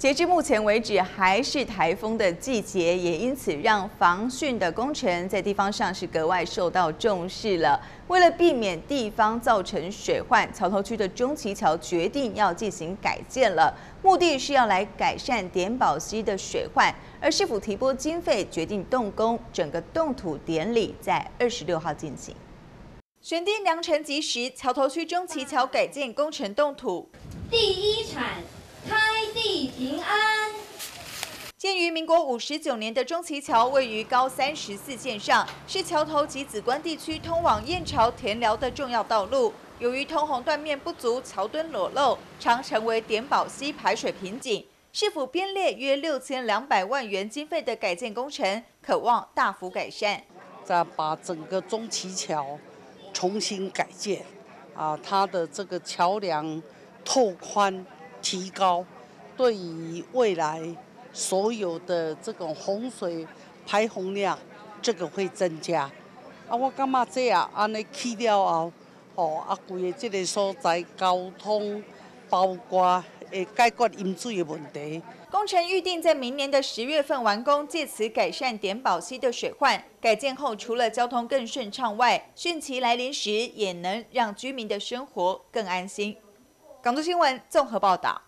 截至目前为止，还是台风的季节，也因此让防汛的工程在地方上是格外受到重视了。为了避免地方造成水患，桥头区的中旗桥决定要进行改建了，目的是要来改善点宝溪的水患。而市府提拨经费，决定动工，整个动土典礼在二十六号进行。选定良辰吉时，桥头区中旗桥改建工程动土，第一产。开地平安。建于民国五十九年的中旗桥位于高三十四线上，是桥头及子关地区通往燕巢田寮的重要道路。由于通洪断面不足，桥墩裸露，常成为点宝溪排水瓶颈。市府编列约六千两百万元经费的改建工程，渴望大幅改善。再把整个中旗桥重新改建，啊，它的这个桥梁拓宽。提高对于未来所有的这种洪水排洪量，这个会增加。啊，我感觉这样安尼去了后，哦，啊，规个这个所在交通包括会解决饮水的问题。工程预定在明年的十月份完工，借此改善点宝溪的水患。改建后，除了交通更顺畅外，汛期来临时也能让居民的生活更安心。港都新闻综合报道。